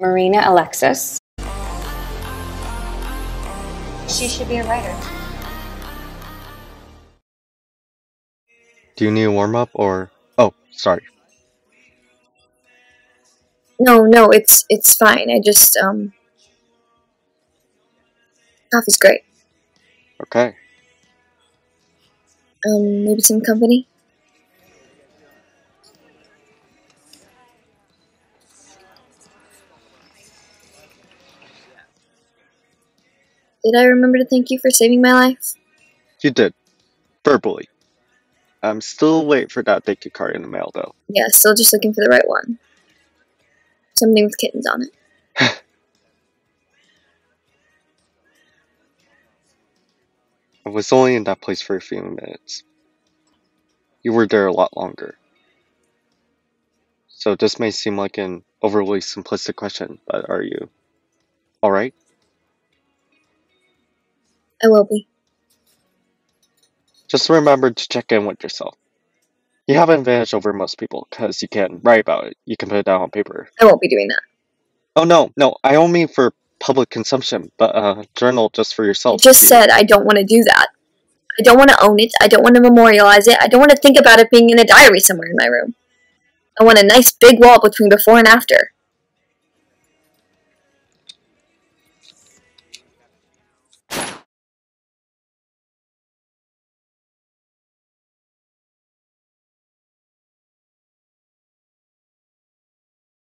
Marina Alexis. She should be a writer. Do you need a warm up or. Oh, sorry. No, no, it's it's fine. I just um coffee's great. Okay. Um, maybe some company. Did I remember to thank you for saving my life? You did. Verbally. I'm still waiting for that thank you card in the mail, though. Yeah, still just looking for the right one. Something with kittens on it. I was only in that place for a few minutes. You were there a lot longer. So this may seem like an overly simplistic question, but are you alright? I will be. Just remember to check in with yourself. You have an advantage over most people because you can write about it. You can put it down on paper. I won't be doing that. Oh no, no, I don't mean for public consumption, but uh, journal just for yourself. just You- said I don't want to do that. I don't want to own it. I don't want to memorialize it. I don't want to think about it being in a diary somewhere in my room. I want a nice big wall between before and after.